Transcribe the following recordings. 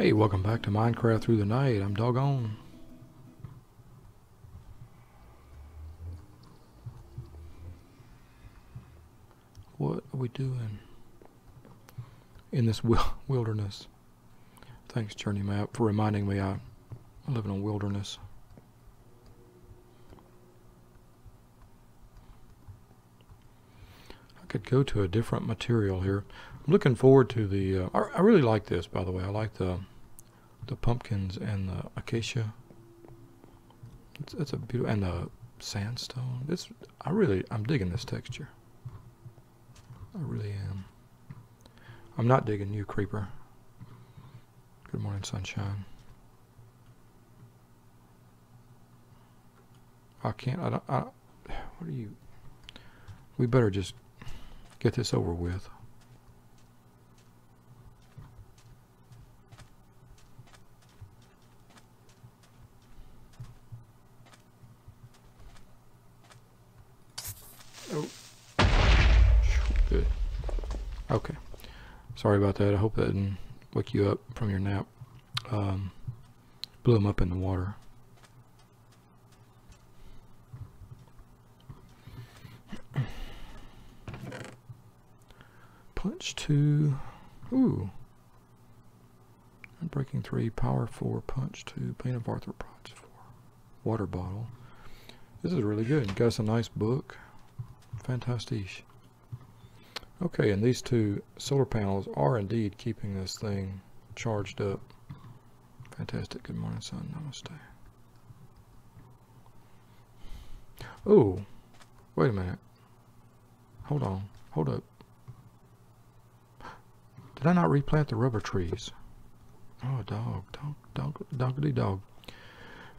Hey, welcome back to Minecraft Through the Night. I'm Doggone. What are we doing in this wilderness? Thanks, JourneyMap, for reminding me I, I live in a wilderness. Could go to a different material here. I'm looking forward to the. Uh, I, really like this, by the way. I like the the pumpkins and the acacia. It's, it's a beautiful and the sandstone. It's I really I'm digging this texture. I really am. I'm not digging you, creeper. Good morning, sunshine. I can't. I don't. I, what are you? We better just get this over with. Oh. Good. Okay. Sorry about that. I hope that didn't wake you up from your nap. Um, blew him up in the water. Punch two. Ooh. Breaking three, power four, punch two, bane of arthropods four. Water bottle. This is really good. Got us a nice book. Fantastic. Okay, and these two solar panels are indeed keeping this thing charged up. Fantastic. Good morning, sun. Namaste. Oh, wait a minute. Hold on. Hold up. Did I not replant the rubber trees? Oh, dog, dog, dog, doggity dog.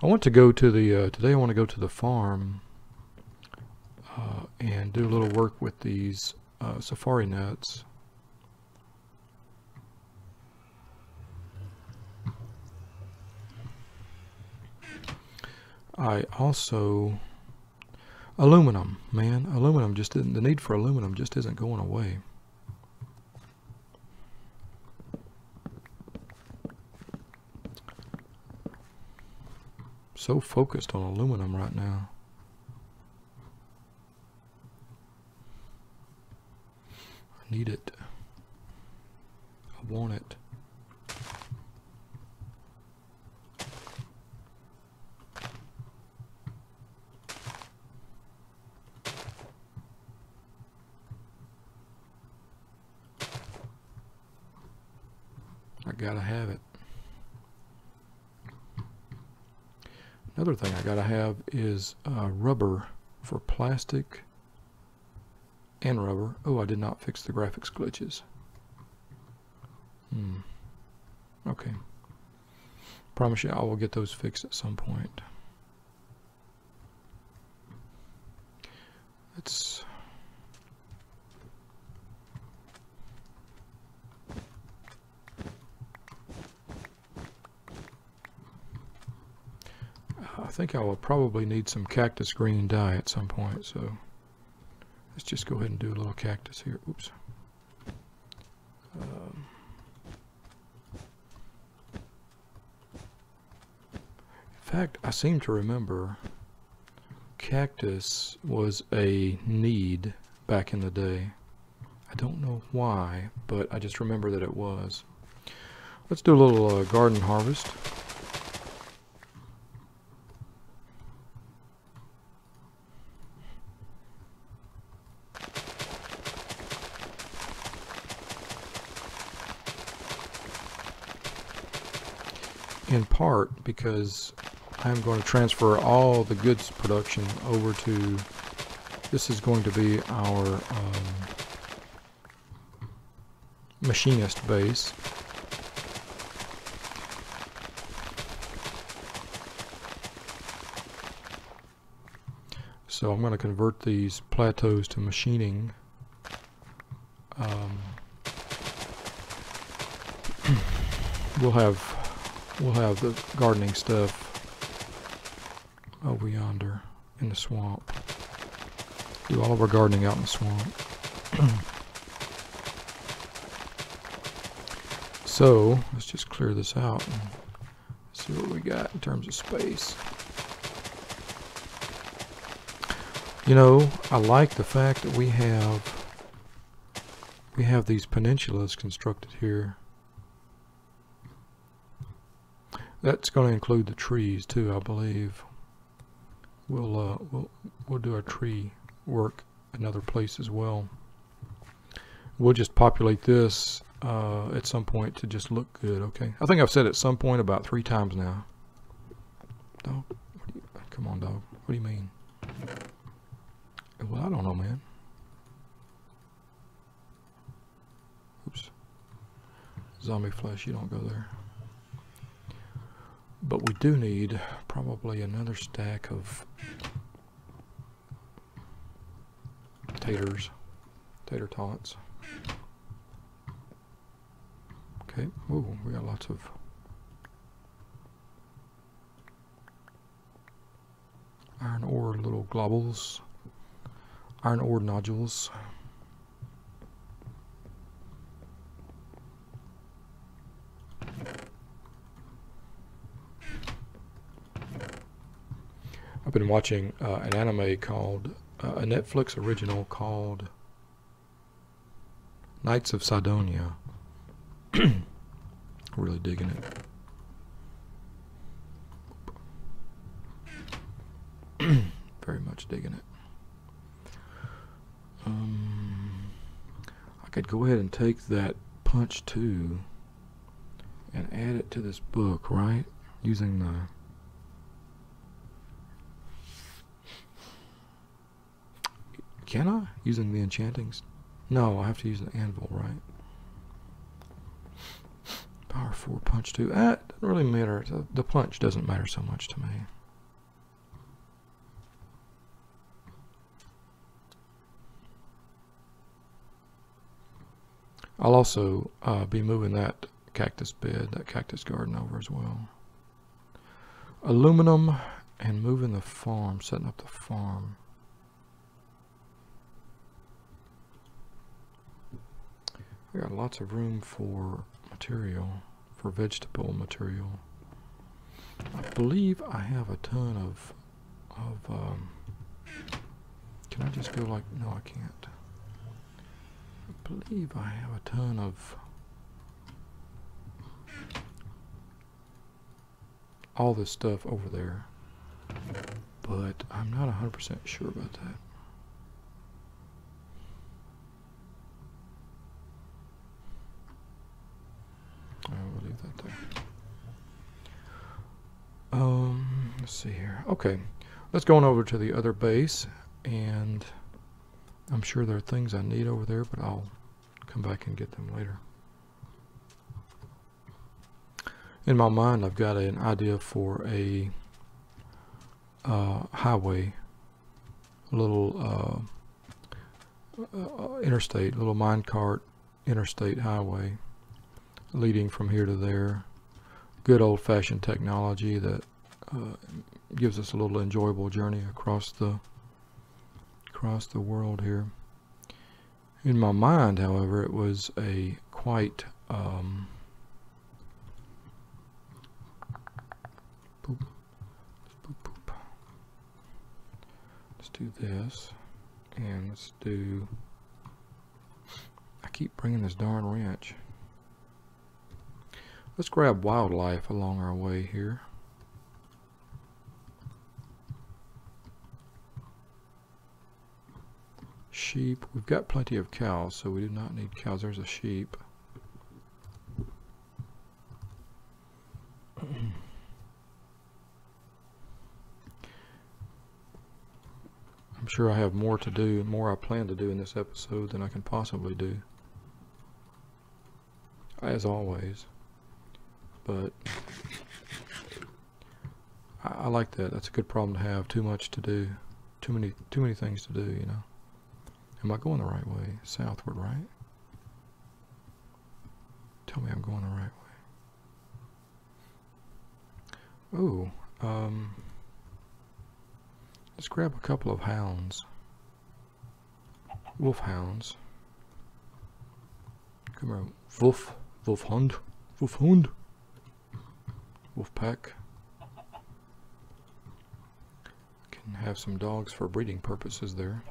I want to go to the, uh, today I want to go to the farm uh, and do a little work with these uh, safari nets. I also aluminum, man, aluminum just didn't. The need for aluminum just isn't going away. So focused on aluminum right now. I need it. I want it. I gotta have it. Another thing I gotta have is uh, rubber for plastic and rubber. Oh, I did not fix the graphics glitches. Hmm. Okay. Promise you I will get those fixed at some point. Let's I think I will probably need some cactus green dye at some point, so let's just go ahead and do a little cactus here. Oops. Um, in fact, I seem to remember cactus was a need back in the day. I don't know why, but I just remember that it was. Let's do a little uh, garden harvest. In part because I'm going to transfer all the goods production over to this is going to be our um, machinist base. So I'm going to convert these plateaus to machining. Um, we'll have we'll have the gardening stuff over yonder in the swamp. Do all of our gardening out in the swamp. So let's just clear this out and see what we got in terms of space. You know, I like the fact that we have we have these peninsulas constructed here. That's going to include the trees too, I believe. We'll uh, we'll we'll do our tree work another place as well. We'll just populate this uh, at some point to just look good. Okay, I think I've said at some point about three times now. Dog, you, come on, dog. What do you mean? Well, I don't know, man. Oops. Zombie flesh, you don't go there. But we do need probably another stack of taters, tater tots. Okay, ooh, we got lots of iron ore little globules, iron ore nodules. I've been watching uh, an anime called, uh, a Netflix original called Knights of Sidonia. really digging it. Very much digging it. Um, I could go ahead and take that punch 2 and add it to this book, right? Using the Can I? Using the enchantings? No, I have to use the anvil, right? Power 4, punch 2. That doesn't really matter. The, the punch doesn't matter so much to me. I'll also uh, be moving that cactus bed, that cactus garden over as well. Aluminum and moving the farm, setting up the farm. We got lots of room for material, for vegetable material. I believe I have a ton of, of, um, can I just go like, no I can't. I believe I have a ton of all this stuff over there, but I'm not 100% sure about that. I will leave that there. Um, let's see here. Okay, let's go on over to the other base, and I'm sure there are things I need over there, but I'll come back and get them later. In my mind, I've got an idea for a uh, highway, a little uh, uh, interstate, little minecart interstate highway leading from here to there. Good old-fashioned technology that uh, gives us a little enjoyable journey across the across the world here. In my mind, however, it was a quite um, boop, boop, boop. Let's do this, and let's do. I keep bringing this darn wrench. Let's grab wildlife along our way here. Sheep. We've got plenty of cows, so we do not need cows. There's a sheep. I'm sure I have more to do, and more I plan to do in this episode than I can possibly do. As always but I, I, like that. That's a good problem to have. Too much to do. Too many too many things to do, you know. Am I going the right way? Southward, right? Tell me I'm going the right way. Ooh, um, let's grab a couple of hounds. Wolf hounds. Come on, wolf, wolf. Wolfhound. Wolf pack. Can have some dogs for breeding purposes there.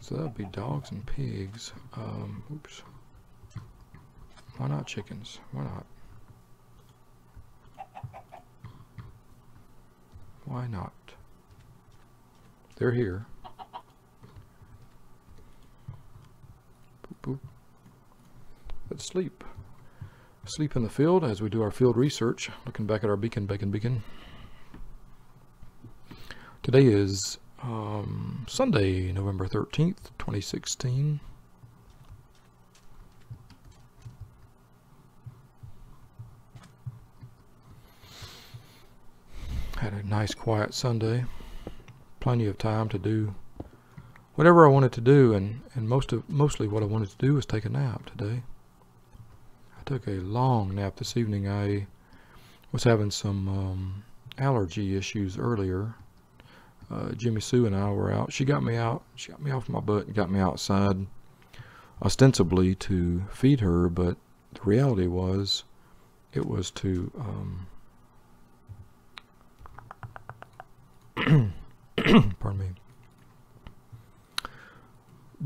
So that would be dogs and pigs. Um, oops. Why not chickens? Why not? Why not? They're here. Boop, boop. Let's sleep. Sleep in the field as we do our field research. Looking back at our beacon, beacon, beacon. Today is um, Sunday, November 13th, 2016. Had a nice quiet Sunday. Plenty of time to do whatever I wanted to do and, and most of mostly what I wanted to do was take a nap today. Took a long nap this evening. I was having some um, allergy issues earlier. Uh, Jimmy Sue and I were out. She got me out. She got me off my butt and got me outside ostensibly to feed her, but the reality was it was to um, pardon me,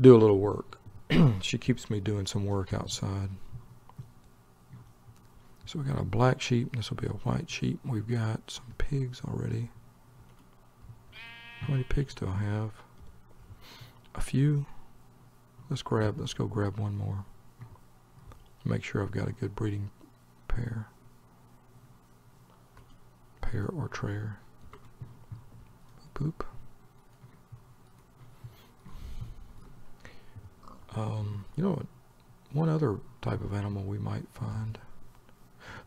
do a little work. she keeps me doing some work outside. So we got a black sheep. This will be a white sheep. We've got some pigs already. How many pigs do I have? A few. Let's grab. Let's go grab one more. Make sure I've got a good breeding pair. Pair or trayer. Poop. Um, you know what? One other type of animal we might find.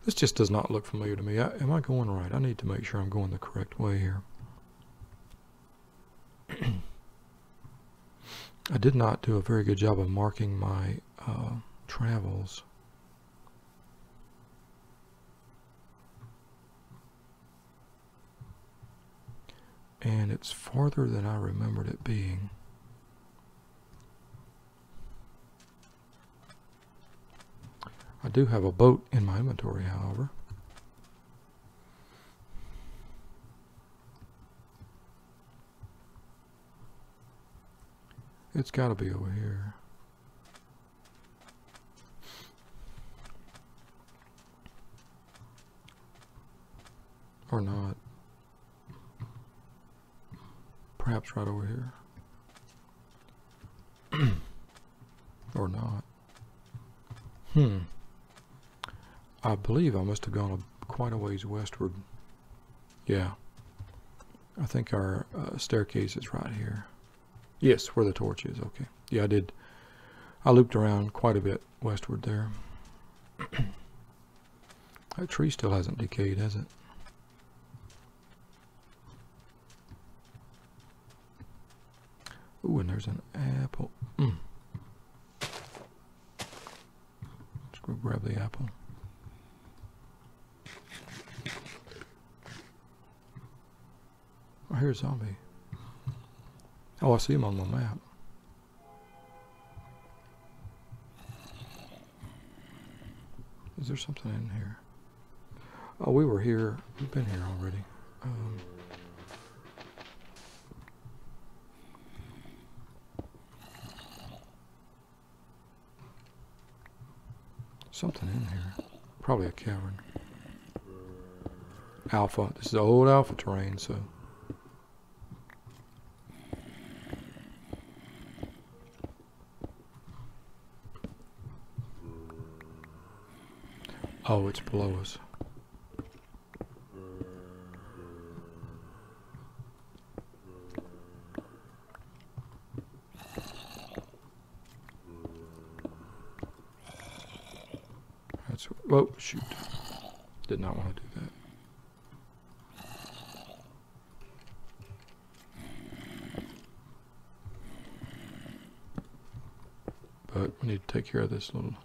This just does not look familiar to me. I, am I going right? I need to make sure I'm going the correct way here. I did not do a very good job of marking my uh, travels. And it's farther than I remembered it being. I do have a boat in my inventory, however. It's got to be over here. Or not. Perhaps right over here. or not. Hmm. I believe I must have gone a, quite a ways westward. Yeah. I think our uh, staircase is right here. Yes, where the torch is. Okay. Yeah, I did. I looped around quite a bit westward there. that tree still hasn't decayed, has it? Ooh, and there's an apple. Mm. Let's go grab the apple. Oh, a zombie. Oh, I see him on the map. Is there something in here? Oh, we were here. We've been here already. Um, something in here. Probably a cavern. Alpha. This is old alpha terrain, so Oh, it's below us. That's, whoa, shoot. Did not want to do that. But we need to take care of this little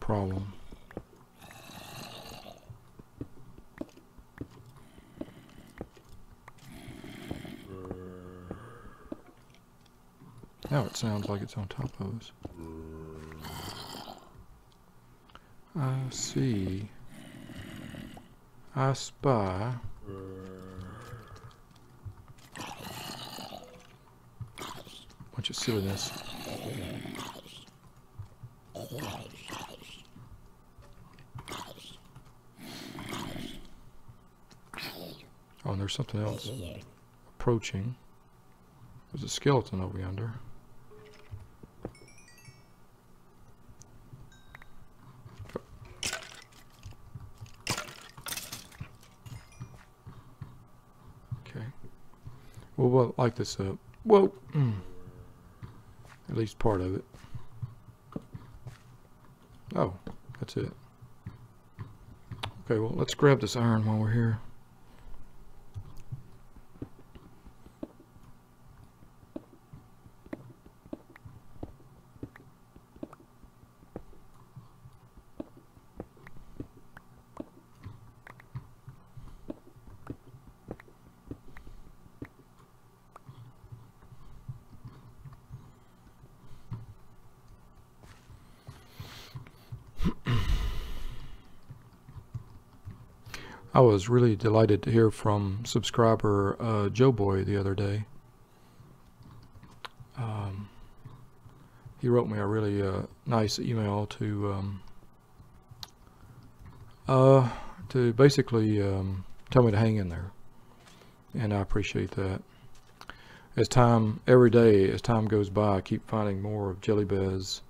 problem. Sounds like it's on top of us. I see. I spy. Bunch of silliness. Oh, and there's something else approaching. There's a skeleton over yonder. Okay. Well, we'll like this up. Whoa. Mm. At least part of it. Oh, that's it. Okay, well, let's grab this iron while we're here. I was really delighted to hear from subscriber uh, Joe Boy the other day. Um, he wrote me a really uh, nice email to um, uh, to basically um, tell me to hang in there, and I appreciate that. As time every day as time goes by, I keep finding more of Jelly Bez.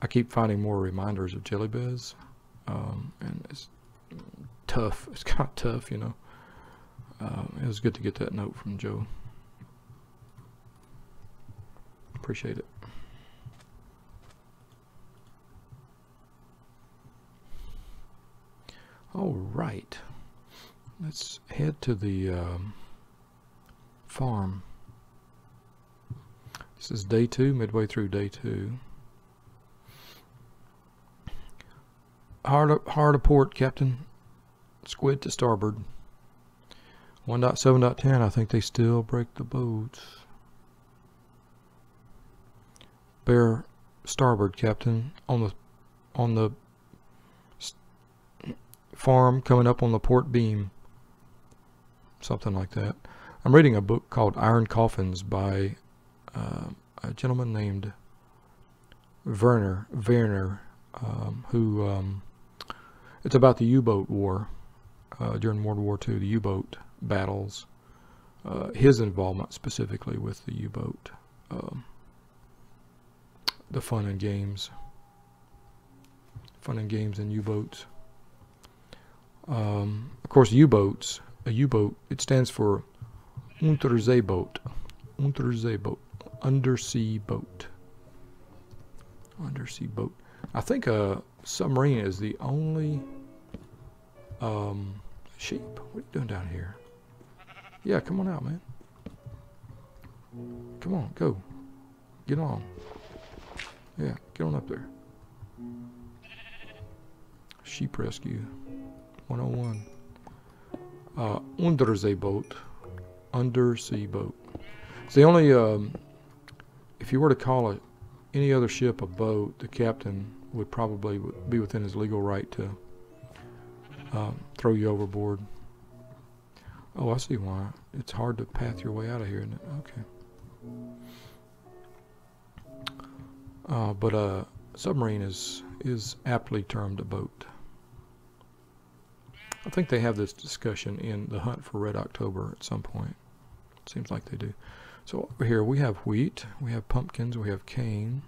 I keep finding more reminders of Jelly Bez, um, and it's tough. It's kind of tough, you know. Um, it was good to get that note from Joe. Appreciate it. All right. Let's head to the um, farm. This is day two, midway through day two. Hard, hard a port, Captain. Squid to starboard. 1.7.10, I think they still break the boats. Bear starboard, Captain. On the on the farm coming up on the port beam. Something like that. I'm reading a book called Iron Coffins by uh, a gentleman named Werner, Werner, um, who um, it's about the U-boat war uh, during World War II, the U-boat battles, uh, his involvement specifically with the U-boat, um, the fun and games, fun and games in U-boats. Um, of course, U-boats, a U-boat, it stands for Unterseeboot, Unterseeboot, undersea boat, undersea boat. I think a submarine is the only um, sheep. What are you doing down here? Yeah, come on out, man. Come on, go. Get on. Yeah, get on up there. Sheep rescue. 101. Uh, Unterseeboot. Undersea boat. It's the only, um, if you were to call it any other ship a boat, the captain would probably be within his legal right to um, throw you overboard. Oh, I see why. It's hard to path your way out of here, isn't it? Okay. Uh, but a uh, submarine is is aptly termed a boat. I think they have this discussion in the Hunt for Red October at some point. Seems like they do. So over here we have wheat, we have pumpkins, we have cane,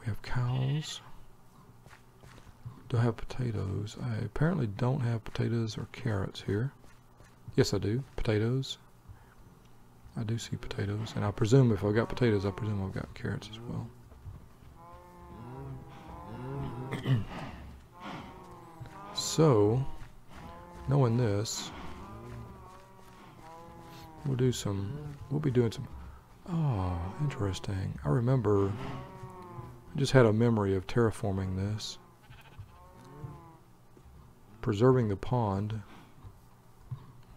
we have cows. Do I have potatoes? I apparently don't have potatoes or carrots here. Yes, I do. Potatoes. I do see potatoes. And I presume if I've got potatoes, I presume I've got carrots as well. so, knowing this, we'll do some, we'll be doing some, oh, interesting. I remember, I just had a memory of terraforming this preserving the pond.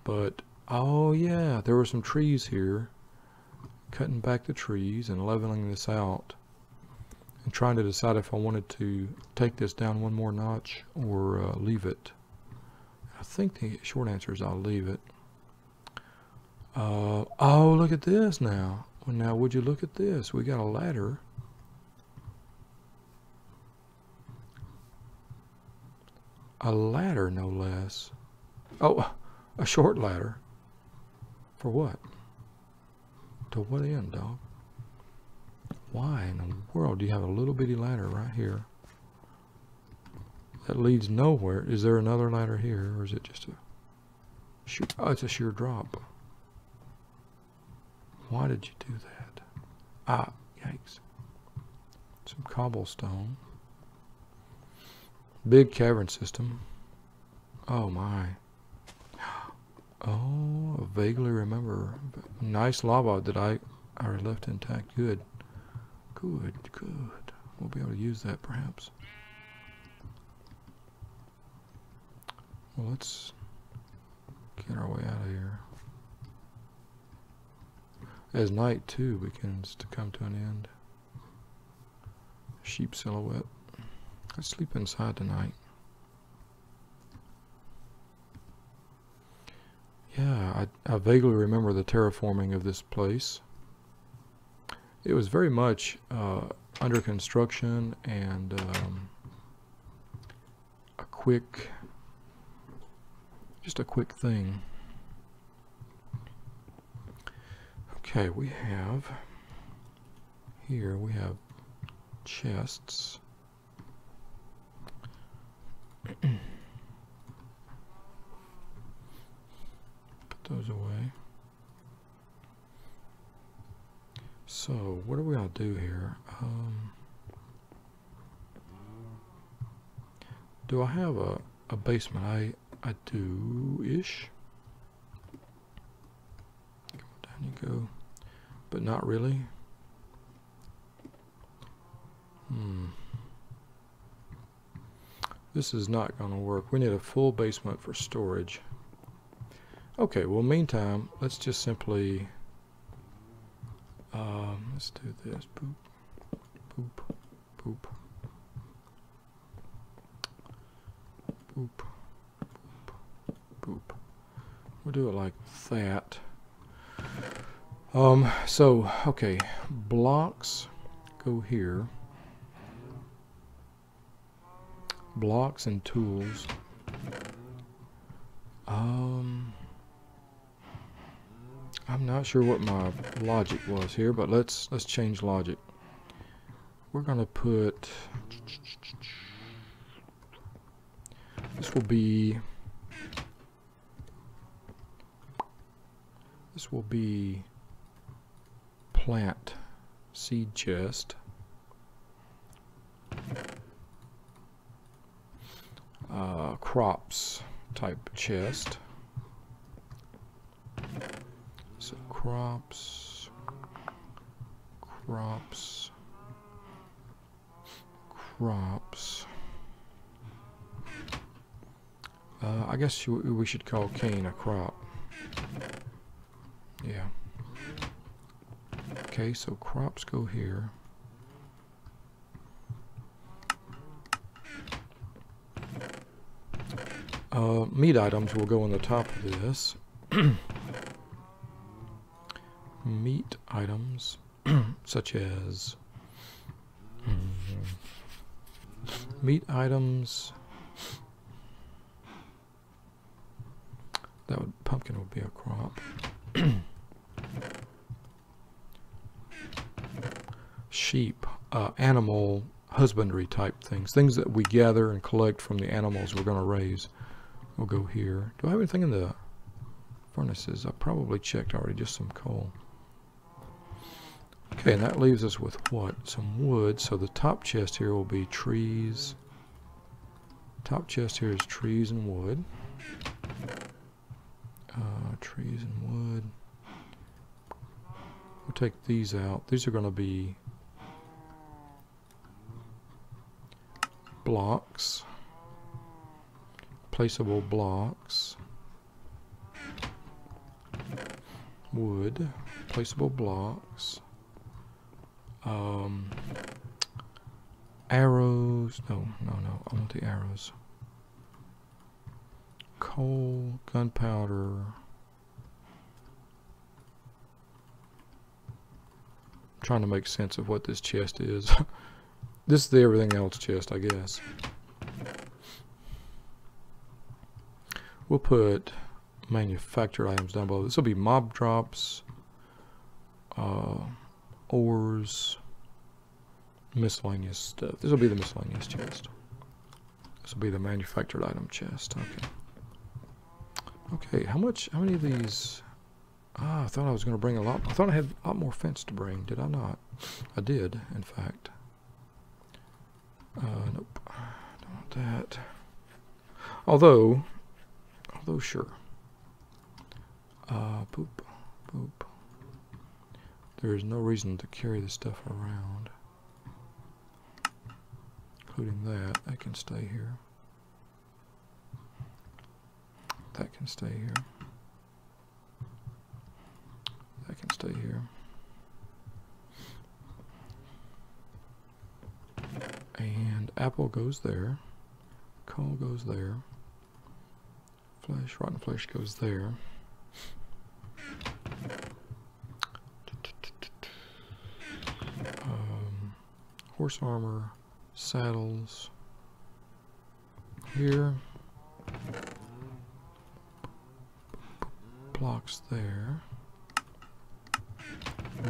But, oh yeah, there were some trees here. Cutting back the trees and leveling this out. and trying to decide if I wanted to take this down one more notch or uh, leave it. I think the short answer is I'll leave it. Uh, oh, look at this now. Now, would you look at this? We got a ladder. A ladder, no less. Oh, a short ladder. For what? To what end, dog? Why in the world do you have a little bitty ladder right here? That leads nowhere. Is there another ladder here, or is it just a... Sheer, oh, it's a sheer drop. Why did you do that? Ah, yikes. Some cobblestone. Big cavern system. Oh my. Oh, I vaguely remember. Nice lava that I, I left intact. Good. Good, good. We'll be able to use that perhaps. Well, let's get our way out of here. As night too begins to come to an end. Sheep silhouette. Let's sleep inside tonight. Yeah, I, I vaguely remember the terraforming of this place. It was very much uh, under construction and um, a quick, just a quick thing. Okay, we have here we have chests. Put those away. So, what are we gonna do here? Um, do I have a, a basement? I I do ish. Down you go but not really. Hmm. This is not going to work. We need a full basement for storage. Okay, well, meantime, let's just simply, um, let's do this. Boop, boop, boop, boop, boop, boop. We'll do it like that. Um, so, okay, blocks go here. Blocks and tools. Um, I'm sure what my logic was here, but let's let's change logic. We're gonna put this will be this will be plant seed chest. Uh, crops type chest. So crops, crops, crops. Uh, I guess we should call cane a crop. Yeah. Okay, so crops go here. Uh, meat items will go on the top of this. meat items such as mm, meat items that would pumpkin would be a crop sheep, uh, animal husbandry type things, things that we gather and collect from the animals we're going to raise. We'll go here. Do I have anything in the furnaces? I probably checked already, just some coal. Okay, and that leaves us with what? Some wood. So the top chest here will be trees. Top chest here is trees and wood. Uh, trees and wood. We'll take these out. These are going to be blocks, placeable blocks, wood, placeable blocks, um, arrows. No, no, no. I want the arrows. Coal, gunpowder. trying to make sense of what this chest is. this is the everything else chest, I guess. We'll put manufactured items down below. This will be mob drops, uh, ores, miscellaneous stuff. This will be the miscellaneous chest. This will be the manufactured item chest. Okay. Okay, how much, how many of these Ah, I thought I was going to bring a lot. I thought I had a lot more fence to bring. Did I not? I did, in fact. Uh, nope. Don't want that. Although, although sure. Uh, boop. There is no reason to carry this stuff around. Including that. That can stay here. That can stay here. That can stay here. And apple goes there. Coal goes there. Flesh, rotten flesh goes there. Um, horse armor, saddles. Here. Blocks there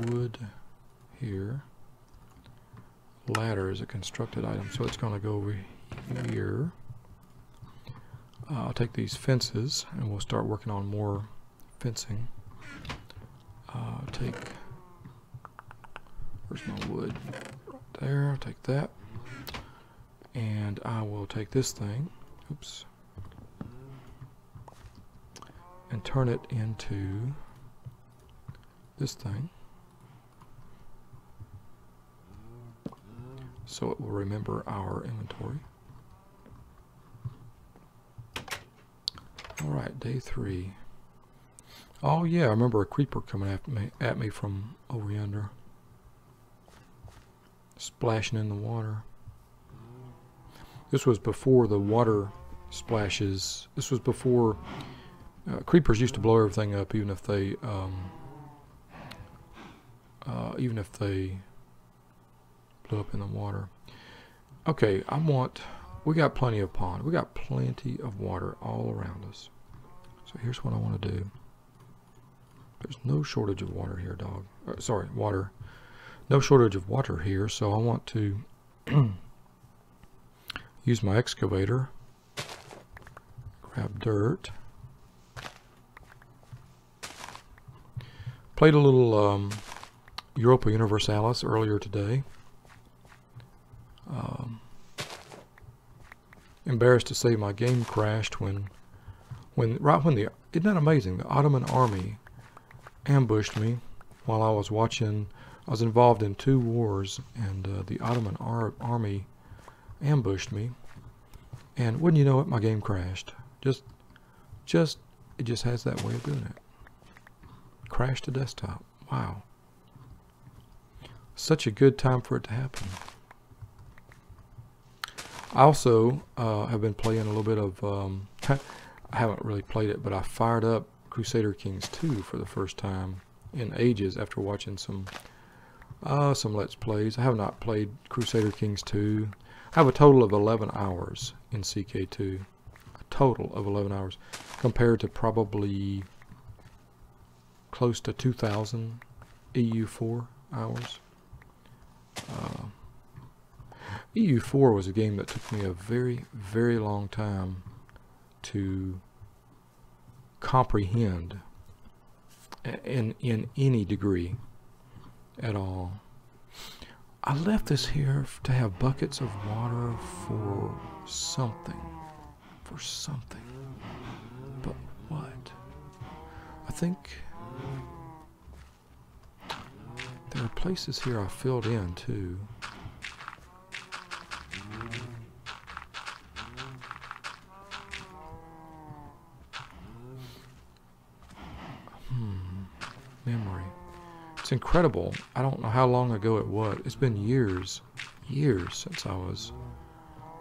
wood here. Ladder is a constructed item, so it's going to go over here. Uh, I'll take these fences and we'll start working on more fencing. Uh, take, where's my wood? There, I'll take that. And I will take this thing, oops, and turn it into this thing. so it will remember our inventory. Alright, day three. Oh yeah, I remember a creeper coming at me, at me from over yonder. Splashing in the water. This was before the water splashes. This was before uh, creepers used to blow everything up even if they um, uh, even if they blew up in the water. Okay, I want, we got plenty of pond. We got plenty of water all around us. So here's what I want to do. There's no shortage of water here, dog. Uh, sorry, water. No shortage of water here, so I want to use my excavator. Grab dirt. Played a little um, Europa Universalis earlier today. Um, embarrassed to say my game crashed when, when right when the isn't that amazing? The Ottoman army ambushed me while I was watching. I was involved in two wars, and uh, the Ottoman ar army ambushed me. And wouldn't you know it, my game crashed. Just, just it just has that way of doing it. Crashed the desktop. Wow. Such a good time for it to happen. I also uh, have been playing a little bit of, um, I haven't really played it, but I fired up Crusader Kings 2 for the first time in ages after watching some uh, some Let's Plays. I have not played Crusader Kings 2. I have a total of 11 hours in CK2. A total of 11 hours compared to probably close to 2,000 EU4 hours. Uh, EU4 was a game that took me a very, very long time to comprehend in, in any degree at all. I left this here to have buckets of water for something. For something. But what? I think there are places here I filled in too. It's incredible. I don't know how long ago it was. It's been years years since I was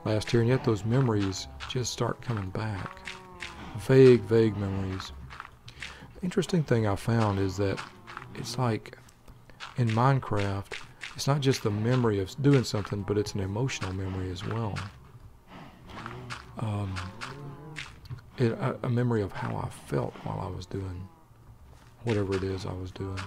last here, and yet those memories just start coming back. Vague, vague memories. Interesting thing I found is that it's like in Minecraft, it's not just the memory of doing something, but it's an emotional memory as well. Um, it, a, a memory of how I felt while I was doing whatever it is I was doing.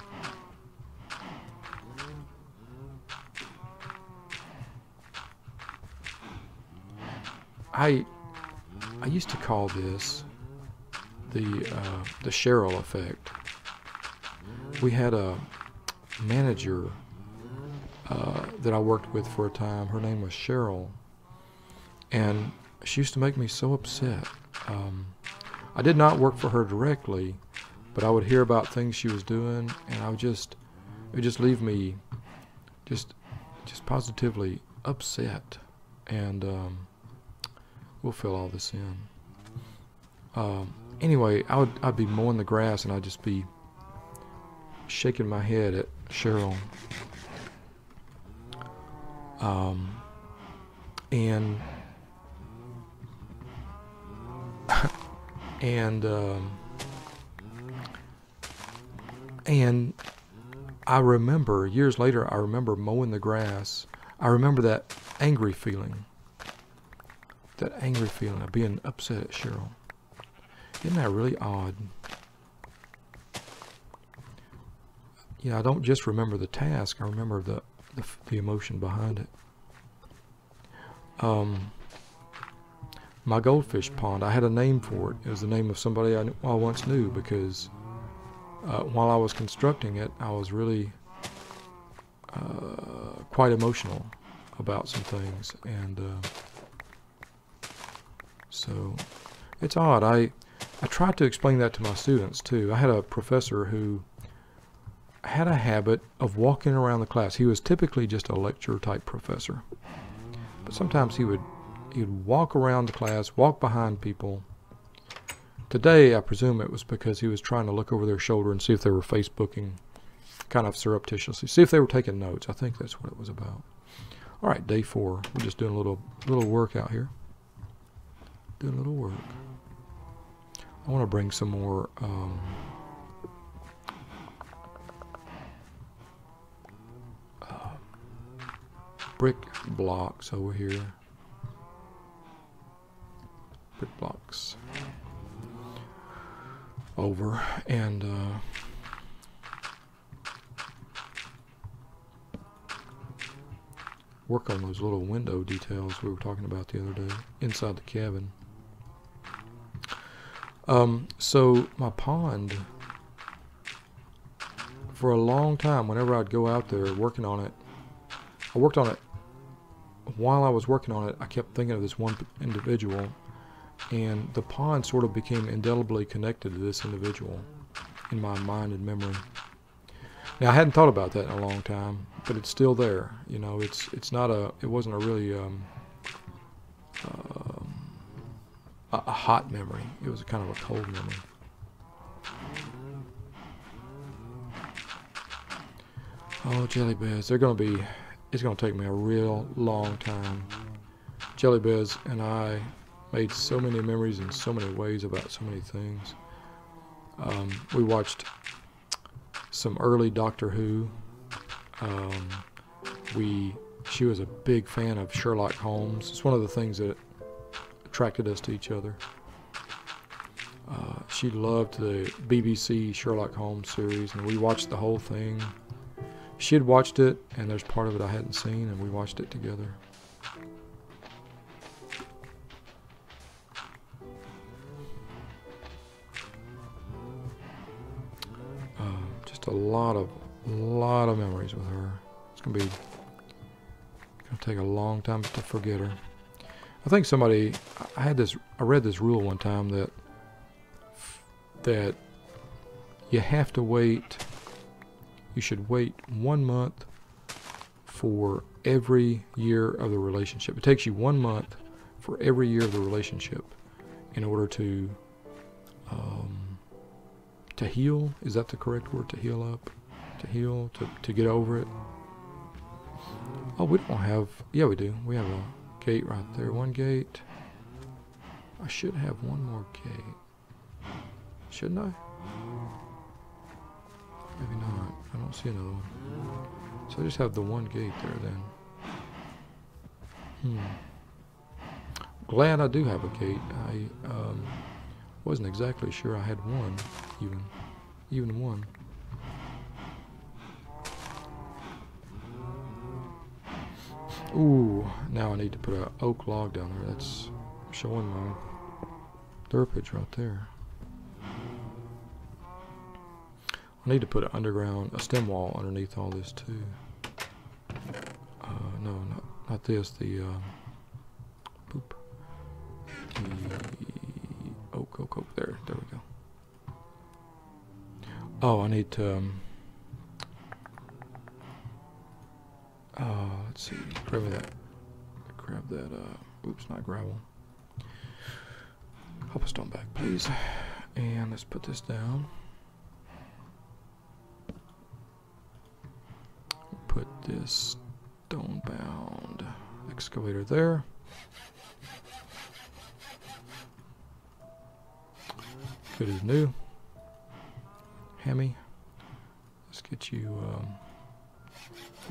I I used to call this the uh, the Cheryl effect. We had a manager uh, that I worked with for a time. Her name was Cheryl, and she used to make me so upset. Um, I did not work for her directly, but I would hear about things she was doing, and I would just it would just leave me just just positively upset. And um, we'll fill all this in. Um, anyway, I would I'd be mowing the grass, and I'd just be shaking my head at Cheryl. Um, and and um, and I remember years later. I remember mowing the grass. I remember that angry feeling. That angry feeling of being upset at Cheryl. Isn't that really odd? Know, I don't just remember the task. I remember the the, the emotion behind it. Um, my goldfish pond, I had a name for it. It was the name of somebody I, I once knew because uh, while I was constructing it, I was really uh, quite emotional about some things. And uh, so it's odd. I, I tried to explain that to my students too. I had a professor who had a habit of walking around the class. He was typically just a lecture type professor. But sometimes he would he'd walk around the class, walk behind people. Today, I presume it was because he was trying to look over their shoulder and see if they were Facebooking kind of surreptitiously. See if they were taking notes. I think that's what it was about. All right, day four. We're just doing a little little work out here. Doing a little work. I want to bring some more um, brick blocks over here. Brick blocks over and uh, work on those little window details we were talking about the other day inside the cabin. Um, so my pond, for a long time, whenever I'd go out there working on it, I worked on it while I was working on it, I kept thinking of this one individual, and the pond sort of became indelibly connected to this individual in my mind and memory. Now I hadn't thought about that in a long time, but it's still there. You know, it's it's not a it wasn't a really um, a, a hot memory. It was kind of a cold memory. Oh, jelly bears, they're going to be it's going to take me a real long time. Jelly Bears and I made so many memories in so many ways about so many things. Um, we watched some early Doctor Who. Um, we she was a big fan of Sherlock Holmes. It's one of the things that attracted us to each other. Uh, she loved the BBC Sherlock Holmes series, and we watched the whole thing she had watched it, and there's part of it I hadn't seen, and we watched it together. Uh, just a lot of, lot of memories with her. It's gonna be, gonna take a long time to forget her. I think somebody, I had this, I read this rule one time that, that you have to wait you should wait one month for every year of the relationship. It takes you one month for every year of the relationship in order to um, to heal. Is that the correct word? To heal up, to heal, to to get over it. Oh, we don't have... Yeah, we do. We have a gate right there. One gate. I should have one more gate. Shouldn't I? Maybe not. I don't see another one. So I just have the one gate there then. Hmm. Glad I do have a gate. I um, wasn't exactly sure I had one, even. Even one. Ooh, now I need to put an oak log down there. That's showing my derpage right there. I need to put an underground, a stem wall underneath all this too. Uh, no, not, not this, the, um, boop. The oak, oak, oak, there, there we go. Oh, I need to, um, uh, let's see, grab that, grab that, uh, oops, not gravel. Help us stone back, please. And let's put this down. Put this stone bound excavator there. Good as new. Hammy. Let's get you um,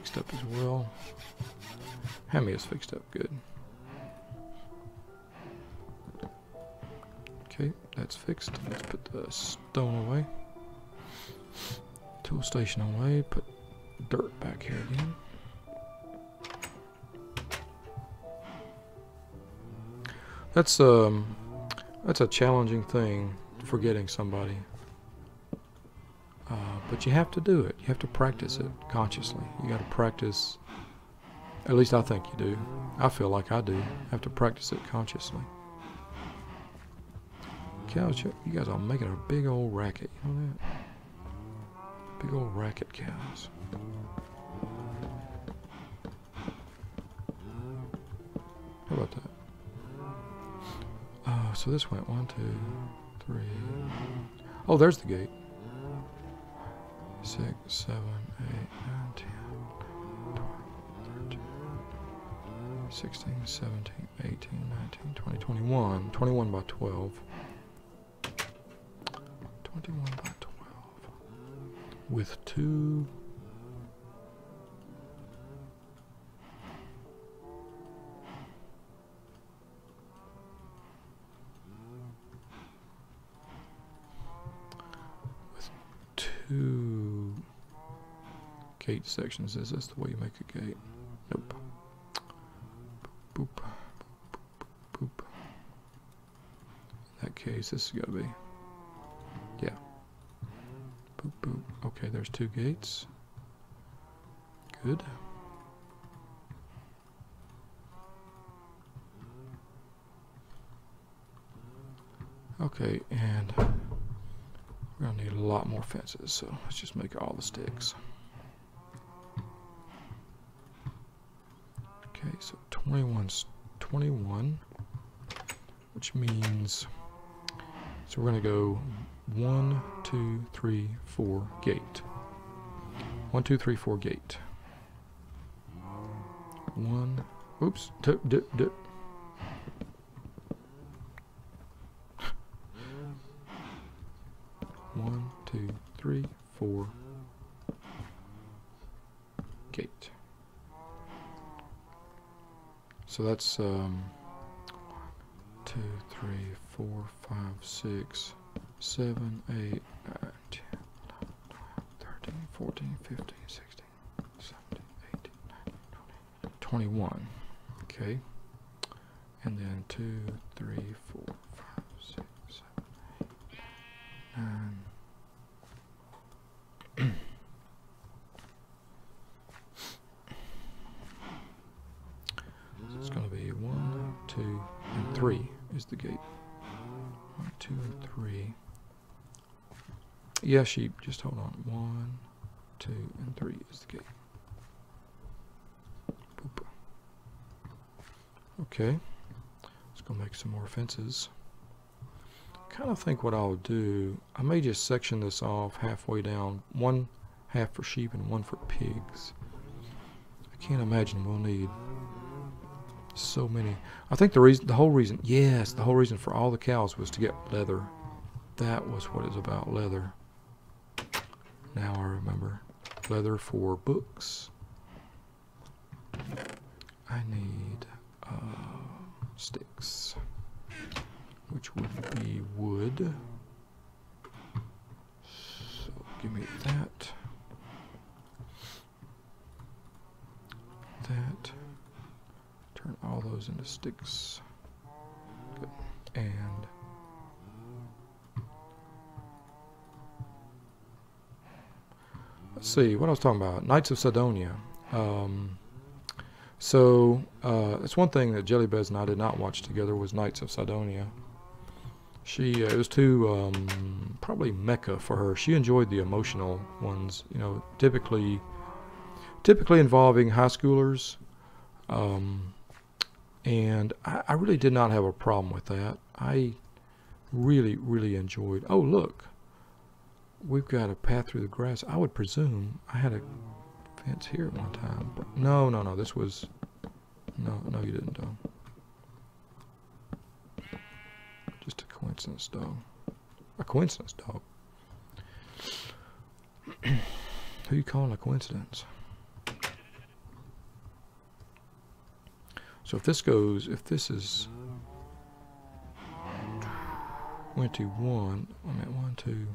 fixed up as well. Hammy is fixed up good. Okay, that's fixed. Let's put the stone away. Tool station away. Put dirt back here again. That's um that's a challenging thing forgetting somebody. But you have to do it. You have to practice it consciously. You got to practice. At least I think you do. I feel like I do. Have to practice it consciously. Cows, you guys are making a big old racket. You know that? Big old racket cows. How about that? Uh, so this went one, two, three. Oh, there's the gate. Six, seven, eight, nine, ten, twelve, thirteen, sixteen, seventeen, eighteen, nineteen, twenty, twenty-one. Twenty-one by twelve. Twenty-one by twelve. With two two gate sections. Is this the way you make a gate? Nope. Boop, boop, boop. In that case, this is to be, yeah. Boop, boop. Okay, there's two gates. Good. Okay, and we're gonna need a lot more fences, so let's just make all the sticks. Okay, so 21's 21, which means, so we're gonna go one, two, three, four, gate. One, two, three, four, gate. One, oops, two, dip, dip. One, two, three, four. Gate. So that's um, two, three, four, five, six, seven, eight, nine, 10, 11, 12, 13, 14, 15, 16, 17, 18, 19, 20, 21. Okay. And then two, three, four, five, six, seven, eight, nine. So it's going to be one, two, and three is the gate. One, two, and three. Yeah, sheep. Just hold on. One, two, and three is the gate. Boop. Okay. Let's go make some more fences. Kind of think what I'll do. I may just section this off halfway down. One half for sheep and one for pigs. I can't imagine we'll need so many. I think the reason, the whole reason, yes, the whole reason for all the cows was to get leather. That was what it's about, leather. Now I remember. Leather for books. I need uh, sticks, which would be wood. So give me that. That. Turn all those into sticks. Good. And let's see what I was talking about. Knights of Sidonia. Um, so uh, that's one thing that Jellybez and I did not watch together was Knights of Sidonia. She uh, it was too um, probably mecha for her. She enjoyed the emotional ones, you know, typically typically involving high schoolers. Um, and I, I really did not have a problem with that. I really, really enjoyed. Oh, look, we've got a path through the grass. I would presume I had a fence here at one time. But no, no, no. This was no, no. You didn't, dog. Just a coincidence, dog. A coincidence, dog. Who you calling a coincidence? So if this goes, if this is 21, I mean 1, 2,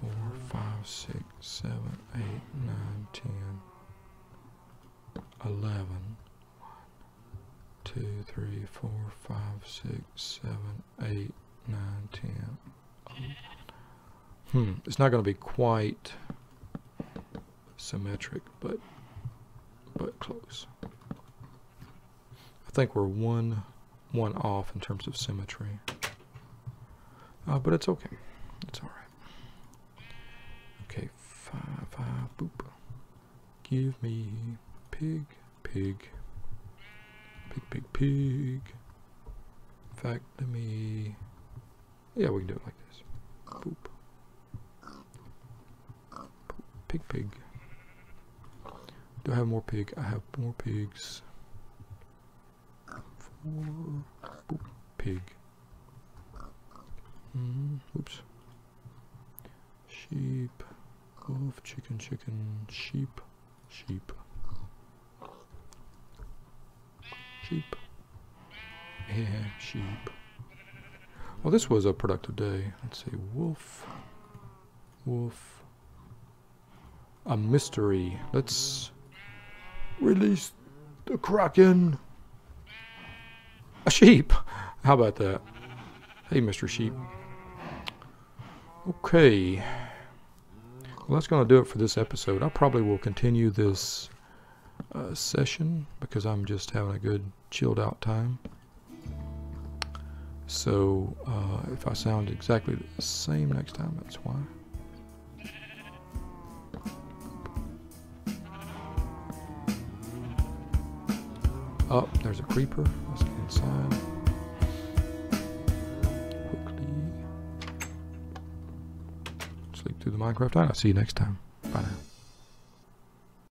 3, 4, 5, 6, 7, 8, 9, 10, 11, 2, 3, 4, 5, 6, 7, 8, 9, 10, 11. Hmm, it's not going to be quite symmetric, but but close. I think we're one one off in terms of symmetry. Uh, but it's okay. It's all right. Five, five, boop. Give me pig, pig, pig, pig, pig. In fact, let me. Yeah, we can do it like this. Boop. Pig, pig. Do I have more pig? I have more pigs Four. boop, pig. Mm, oops. Sheep. Wolf, chicken, chicken, sheep, sheep. Sheep. Yeah, sheep. Well, this was a productive day. Let's see. Wolf. Wolf. A mystery. Let's release the Kraken. A sheep. How about that? Hey, Mr. Sheep. Okay. Well, that's going to do it for this episode. I probably will continue this uh, session because I'm just having a good chilled out time. So uh, if I sound exactly the same next time, that's why. Oh, there's a creeper. Let's get inside. Through the Minecraft night. I'll see you next time. Bye now.